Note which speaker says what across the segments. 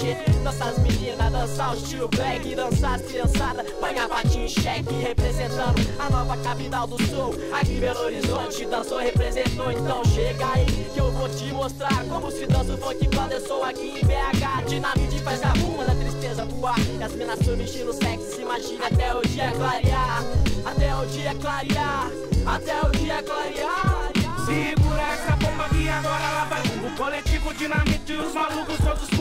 Speaker 1: Do nosso cachê, dançar as meninas, dançar o estilo black, dançar as criançadas, põe a patinha em xeque, representando a nova capital do sul, aqui Belo Horizonte, dançou, representou, então chega aí que eu vou te mostrar como se dança o funk quando eu sou aqui em BH, dinamite faz a bunda da tristeza voar. E as minas estilo sexy se imagina até o dia clarear. Até o dia clarear Até o dia clarear.
Speaker 2: Segura essa bomba que agora ela vai. O coletivo dinamite e os malucos todos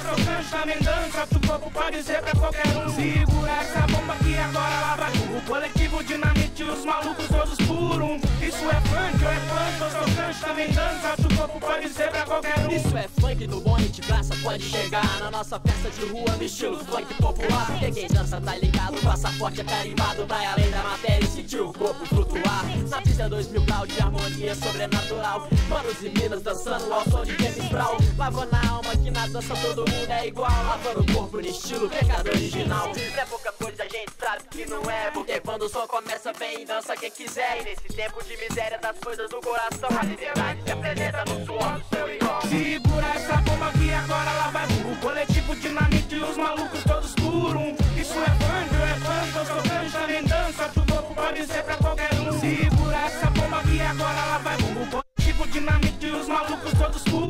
Speaker 2: é funk, eu sou cancho, também dança O corpo pode ser pra qualquer um. Segura essa bomba que agora ela vai O coletivo dinamite os malucos todos por um Isso é funk, é funk, eu sou cancho, também dança O corpo pode ser pra qualquer um.
Speaker 1: Isso é funk do bom e de graça Pode chegar na nossa festa de rua No estilo funk popular. Peguei dança, tá ligado? Passaporte é carimbado Vai além da matéria e sentiu o corpo flutuar. Na pista dois mil graus de harmonia sobrenatural. Manos e minas dançando ao som de James Brown. Lavando a alma que na dança todo mundo é igual. Lavando o corpo no estilo pecado original. Não é pouca coisa, a gente sabe que não é Porque quando o som começa, vem e dança quem quiser E nesse tempo de miséria das coisas do coração A liberdade se apresenta no suor do seu irmão.
Speaker 2: Segura essa bomba que agora ela vai O coletivo dinamite e os malucos todos por um Isso é funk, é eu sou canjo, também dança. O corpo pode ser pra qualquer um. Segura essa bomba que agora ela vai O coletivo dinamite e os malucos todos por um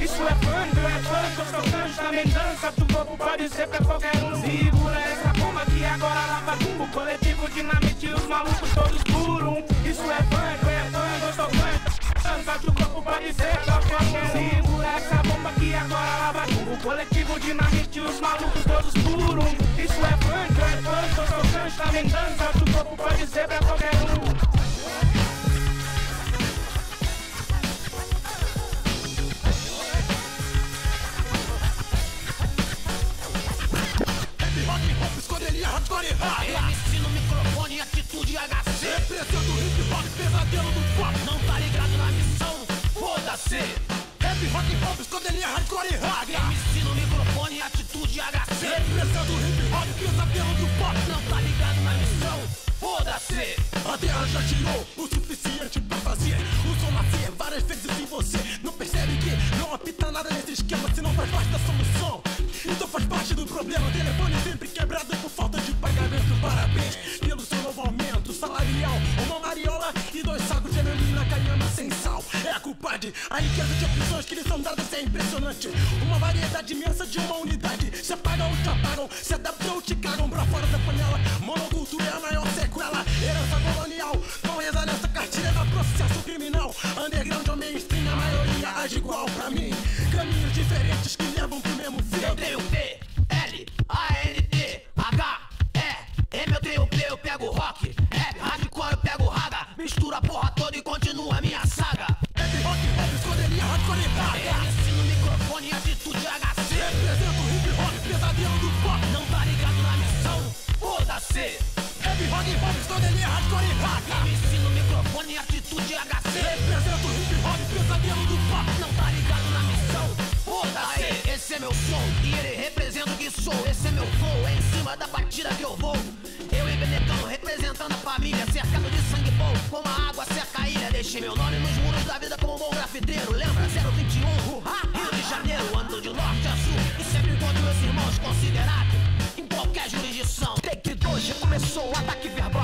Speaker 2: Isso é funk, é funk, eu sou canjo, também dança. O corpo pode ser pra qualquer um. Segura essa bomba que agora ela vai O coletivo dinamite os malucos todos um Isso é funk, é funk, eu sou canjo dança. O corpo pode ser qualquer um. Segura essa bomba que agora ela vai O coletivo dinamite os malucos todos um Isso é funk, é funk, eu sou canjo, também dança. O corpo pode ser pra qualquer um
Speaker 3: MC no microfone, atitude HC Represento hip hop, pesadelo do pop Não tá ligado na missão, foda-se Rap, rock, hop, escolheria hardcore e rap MC no microfone, atitude HC Represento hip hop, pesadelo do pop Não tá ligado na missão, foda-se A terra já tirou o suficiente pra fazer O som nascer várias vezes em você Não percebe que não apita nada nesse esquema Se não faz parte da solução então faz parte do problema, telefone sempre quebrado por falta a riqueza de opções que lhe são dadas é impressionante. Uma variedade imensa de uma unidade. Se apagam te apagam, se adaptam te cagam pra fora da panela. Monocultura é a maior
Speaker 4: Rap, rock, hip psicodelia, hardcore raga. MC no microfone, atitude HC. Represento hip hop, pesadelo do pop. Não tá ligado na missão? Foda-se. Esse é meu som e ele representa o que sou. Esse é meu flow, é em cima da batida que eu vou. Eu e Benecão representando a família, cercado de sangue bom, como a água cerca a ilha. Deixei meu nome nos muros da vida como um bom grafiteiro. Lembra? 021, Uhá, Rio de Janeiro, ando de norte a sul e sempre encontro meus irmãos considerados jurisdição. Take 2 já começou o ataque verbal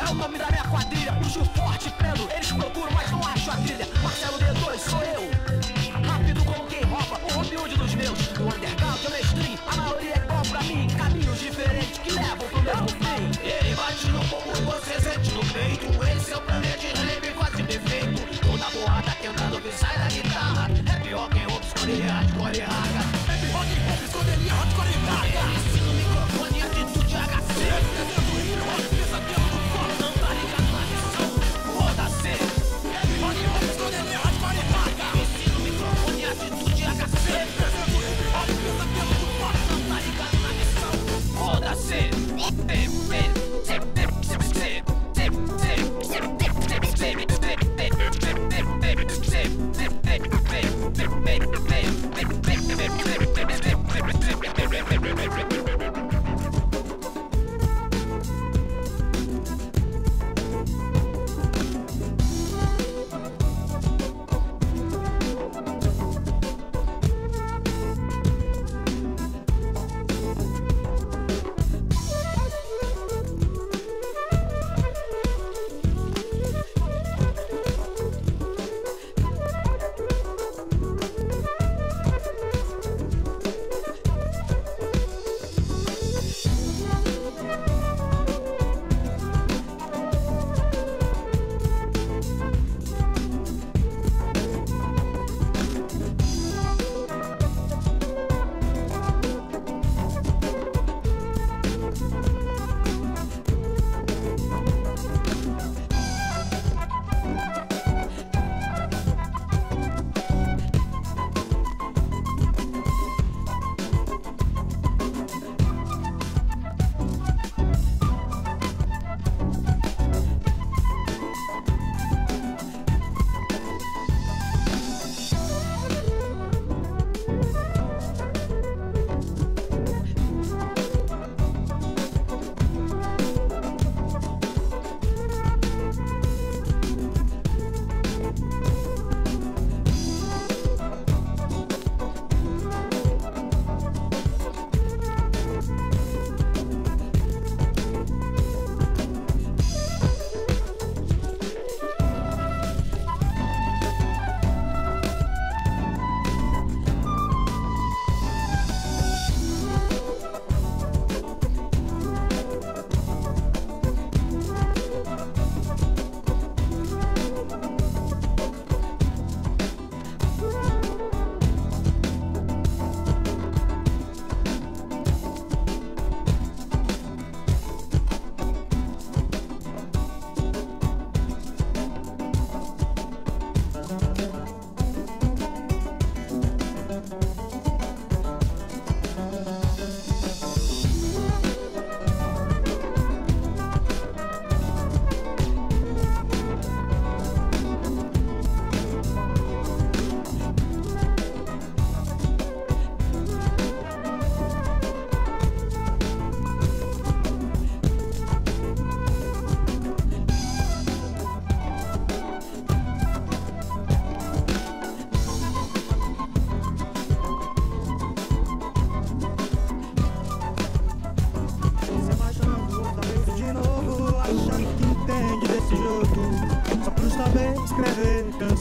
Speaker 4: é o nome da minha quadrilha. Puxo forte, prendo, eles procuram, mas não acho a trilha. Marcelo D2 sou eu.
Speaker 5: Se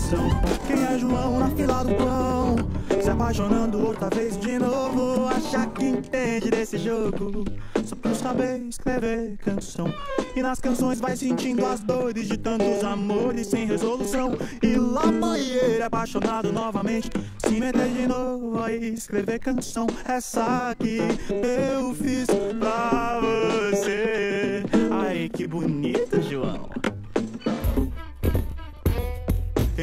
Speaker 5: canção Quem é João na fila do pão? Se apaixonando outra vez de novo Acha que entende desse jogo. Só por saber escrever canção. E nas canções vai sentindo as dores De tantos amores sem resolução. E lá vai ele apaixonado novamente. Se meter de novo a escrever canção. Essa aqui eu fiz pra você. Ai que bonito,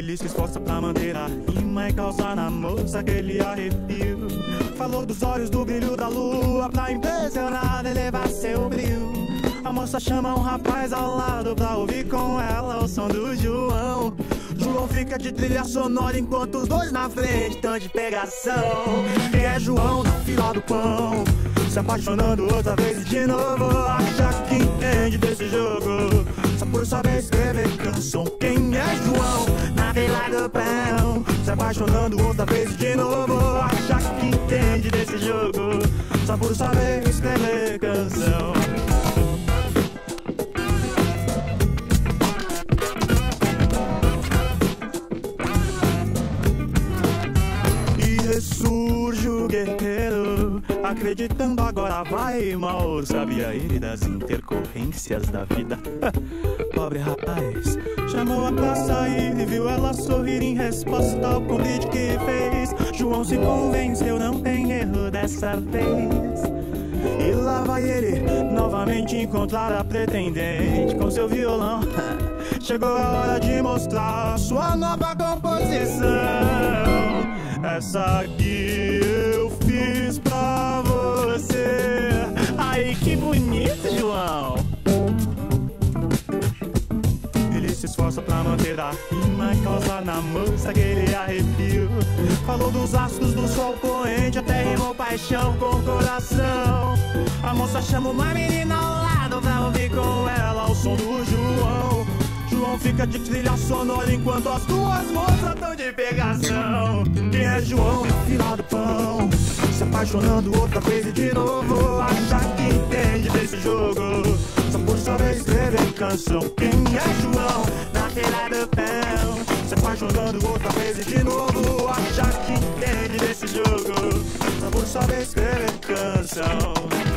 Speaker 5: ele se esforça pra manter a rima e causar na moça aquele arrepio. Falou dos olhos do brilho da lua pra impressionar, elevar seu brilho. A moça chama um rapaz ao lado pra ouvir com ela o som do João. João fica de trilha sonora enquanto os dois na frente estão de pegação. Quem é João na fila do pão? Se apaixonando outra vez de novo. Acha que entende desse jogo. Só por saber escrever canção. Quem é João pão? Se apaixonando outra vez de novo. Acha que entende desse jogo. Só por saber escrever canção. E ressurge o guerreiro, acreditando agora vai mal. Sabia ele das intercorrências da vida. Pobre rapaz, chamou-a pra sair e viu ela sorrir em resposta ao convite que fez. João se convenceu, não tem erro dessa vez. E lá vai ele novamente encontrar a pretendente com seu violão. Chegou a hora de mostrar sua nova composição. Essa aqui eu fiz pra. Ai, que bonito, João. Ele se esforça pra manter a rima e causar na moça aquele arrepio. Falou dos astros do sol poente, até rimou paixão com coração. A moça chama uma menina ao lado pra ouvir com ela o som do João. João fica de trilha sonora enquanto as duas moças estão de pegação. Quem é João fila do pão? Se apaixonando outra vez e de novo. Acha que entende desse jogo. Só por saber escrever canção. Quem é João na fila do pão? Se apaixonando outra vez e de novo. Acha que entende desse jogo. Só por saber escrever canção.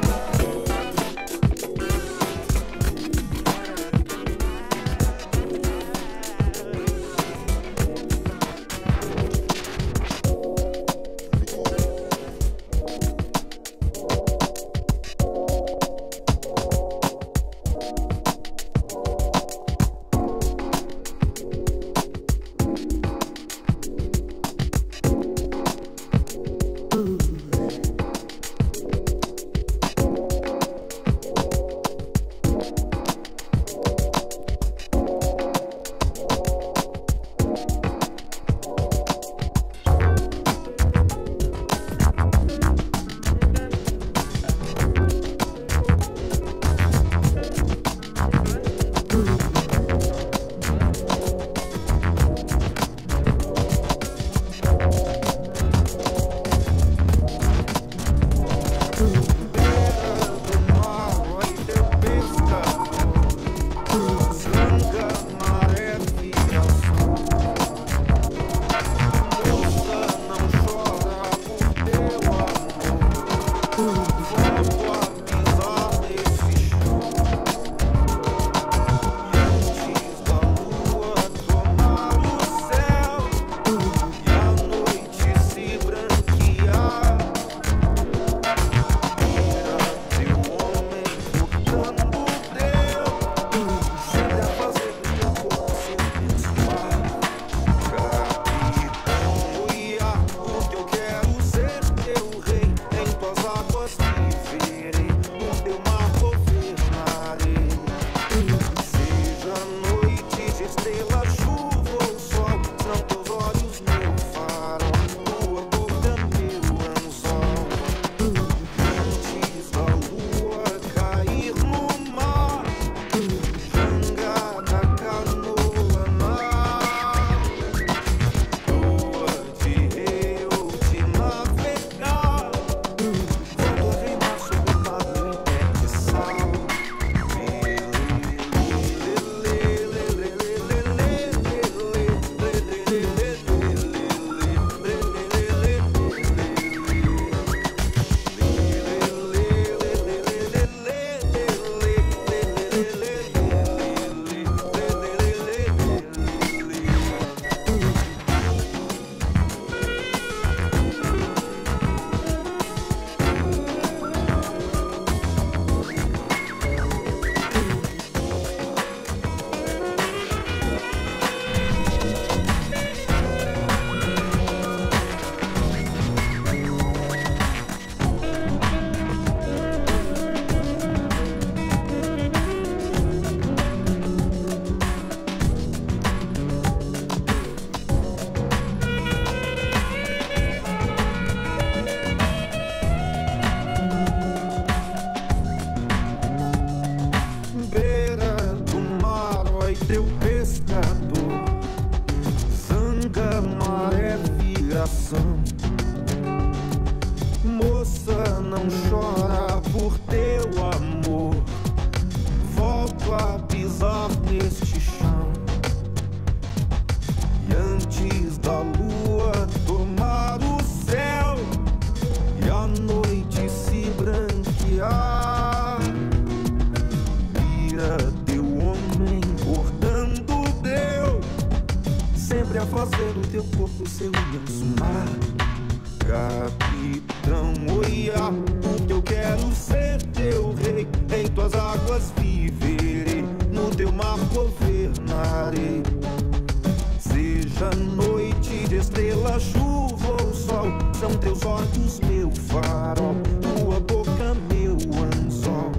Speaker 6: Estrela, chuva ou sol, são teus olhos meu farol, tua boca meu anzol.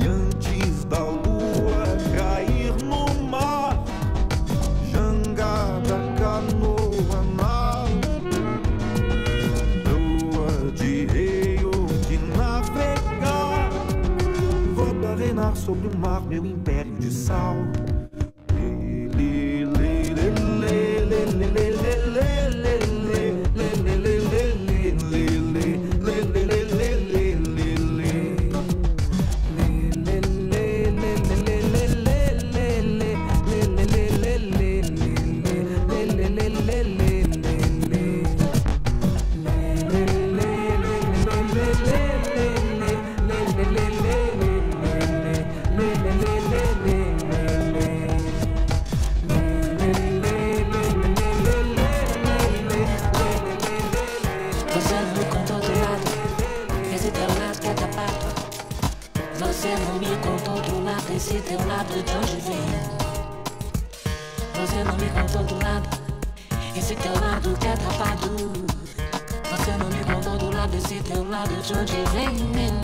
Speaker 6: E antes da lua cair no mar, jangada, canoa, mar, lua de rei ou de navegar, a reinar sobre o mar, meu império de sal.
Speaker 7: Lado, de onde vem. Você não me contou do lado, esse teu lado que é tapado. Você não me contou do lado, esse teu lado de onde vem.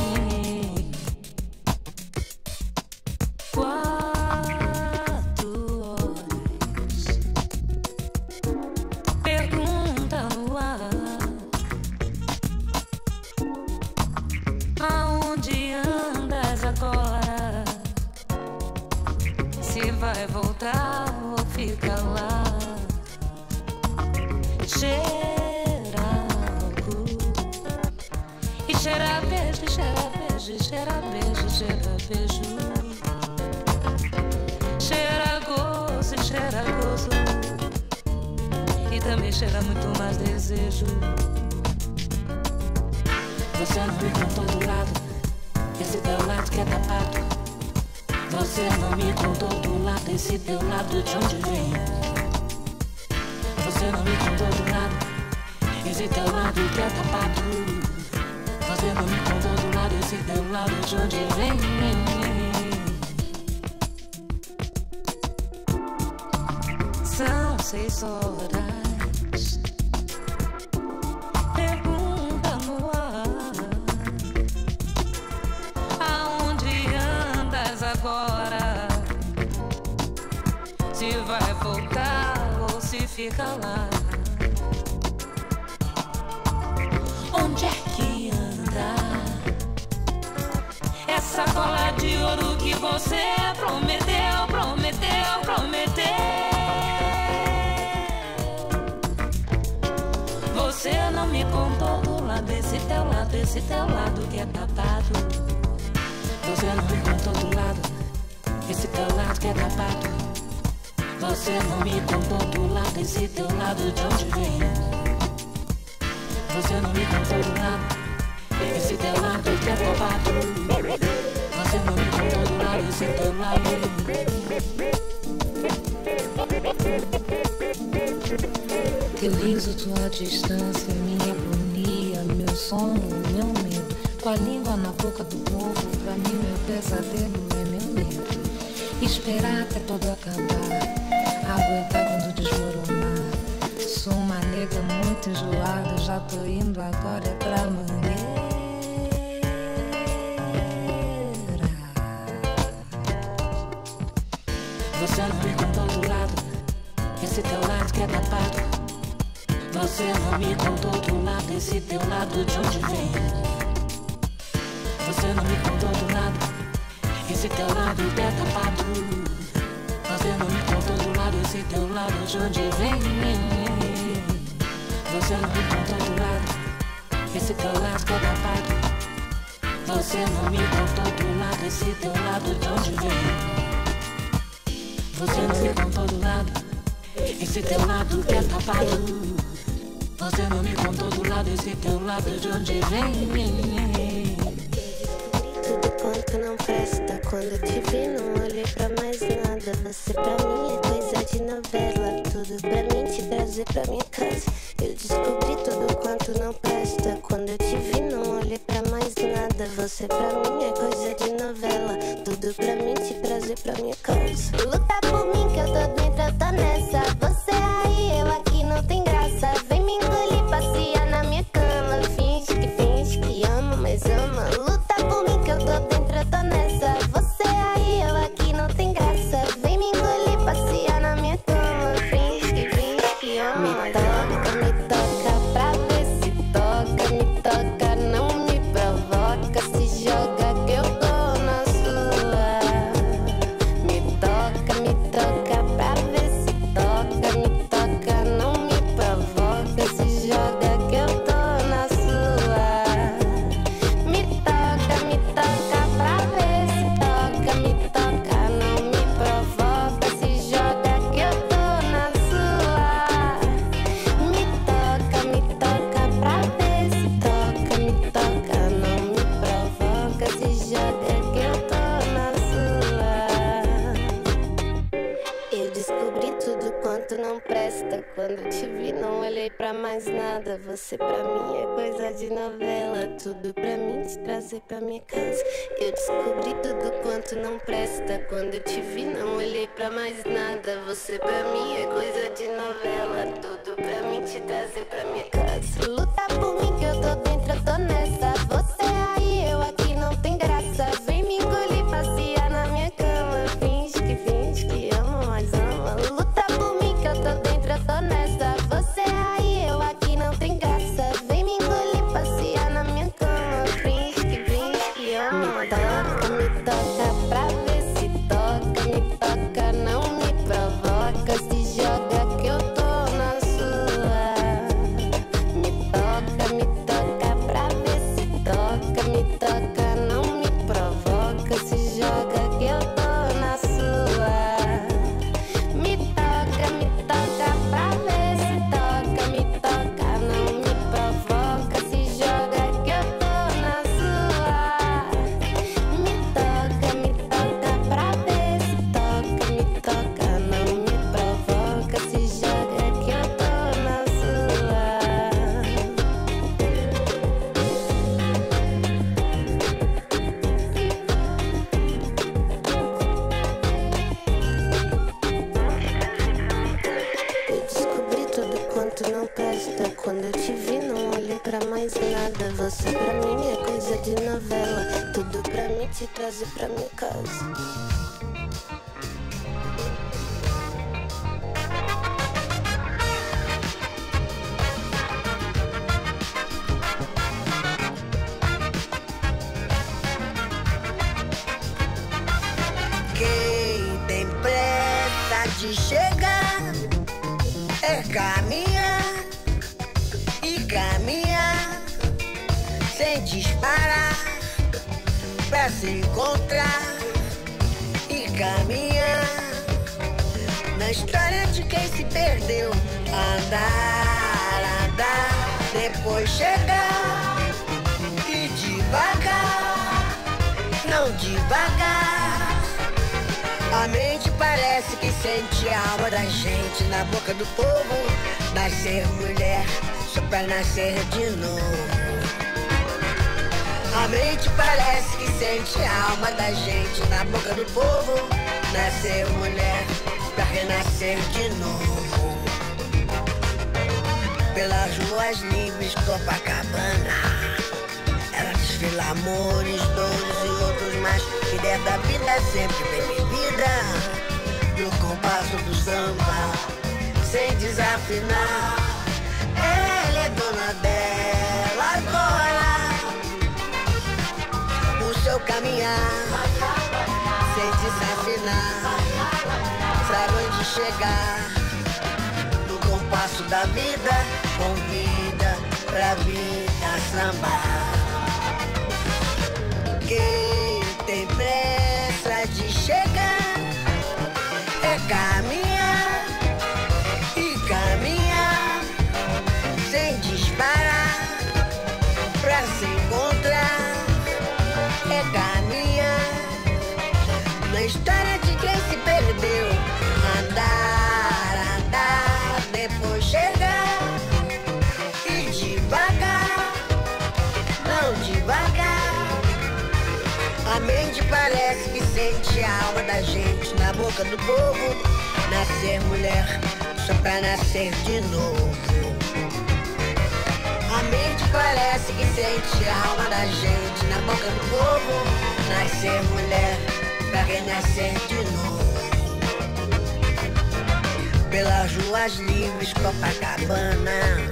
Speaker 7: Cheira gozo, cheira gozo e também cheira muito mais desejo. Você não me contou do lado, esse teu lado que é tapado. Você não me contou do lado, esse teu lado de onde vem. Você não me contou do lado, esse teu lado que é tapado. Você não me contou do esse teu lado de onde vem. São seis horas. Pergunta no ar Aonde andas agora? Se vai voltar ou se fica lá? Você prometeu, prometeu, prometeu. Você não me contou do lado, esse teu lado, esse teu lado que é tapado. Você não me contou do lado, esse teu lado que é tapado. Você não me contou do lado, esse teu lado de onde vem. Você não me contou do lado, esse teu lado que é tapado. Teu riso, tua distância, minha agonia, meu sono, meu medo. Com a língua na boca do povo, pra mim meu pesadelo é meu medo. Esperar até tudo acabar, aguentar quando desmoronar. Sou uma nega muito enjoada, já tô indo agora é pra mangueira. Esse teu lado que é tapado. Você não me contou do lado, esse teu lado de onde vem. Você não me contou do lado, esse teu lado que é tapado. Você não me contou do lado, esse teu lado de onde vem. Você não me contou do lado, esse teu lado todo apado. Você não me contou do lado, esse teu lado de onde vem. Você não me contou do lado, esse teu lado que é tapado. Você não me contou do lado, esse teu lado de onde vem.
Speaker 8: Tudo quanto não presta. Quando te vi, não olhei pra mais nada. Você pra mim é coisa de novela. Tudo pra mim te trazer pra minha casa. Eu descobri tudo quanto não presta. Quando eu te vi, não olhei pra mais nada. Você pra mim é coisa de novela. Tudo pra mim te trazer pra minha casa. Luta por mim que eu tô dentro, eu tô nessa. Você aí, eu aqui, novela. Tudo pra mim te trazer pra minha casa. Eu descobri tudo quanto não presta. Quando eu te vi, não olhei pra mais nada. Você pra mim é coisa de novela. Tudo pra mim te trazer pra minha casa. Luta por mim que eu tô dentro,
Speaker 9: caminhar e caminhar sem disparar pra se encontrar e caminhar na história de quem se perdeu. Andar, andar, depois chegar e devagar, não devagar. A mente parece que sente a alma da gente na boca do povo. Nascer mulher só pra nascer de novo. A mente parece que sente a alma da gente na boca do povo. Nascer mulher pra renascer de novo. Pelas ruas livres Copacabana. Ela desfila amores, dores e outros mais. Que der da vida sempre bem vivida. No compasso do samba, sem desafinar. Ela é dona dela agora. O seu caminhar, sem desafinar. Pra onde chegar? No compasso da vida, convida. pra vida sambar. Quem tem pressa de chegar caminhar e caminhar sem disparar pra se encontrar. É caminhar na história de quem se perdeu. Andar, andar, depois chegar e devagar, não devagar. A mente parece que sente a alma da gente boca do povo. Nascer mulher só pra nascer de novo. A mente parece que sente a alma da gente na boca do povo. Nascer mulher pra renascer de novo. Pelas ruas livres, Copacabana.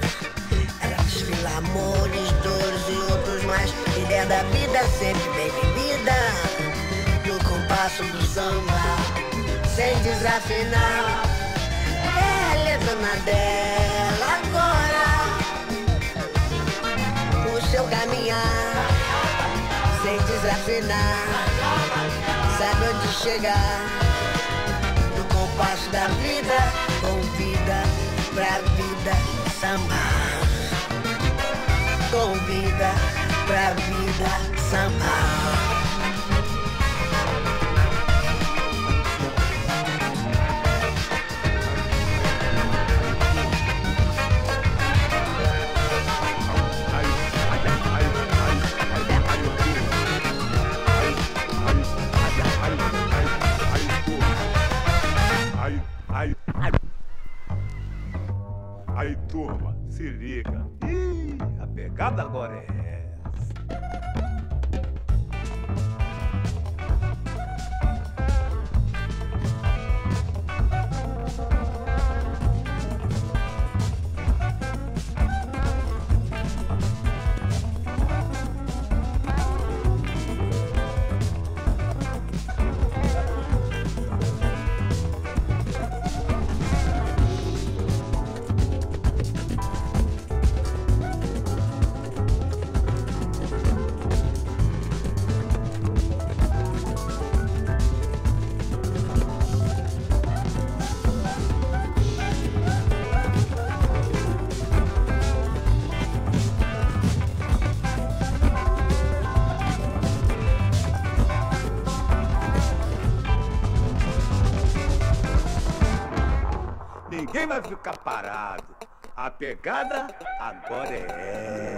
Speaker 9: Ela desfila amores, dores e outros mais. Ideia da vida sempre bem vivida. No compasso do samba, sem desafinar. Ela é dona dela agora o seu caminhar sem desafinar. Sabe onde chegar? No compasso da vida, convida pra vida sambar. Convida pra vida sambar.
Speaker 10: Turma, se liga. Ih, a pegada agora é A pegada agora é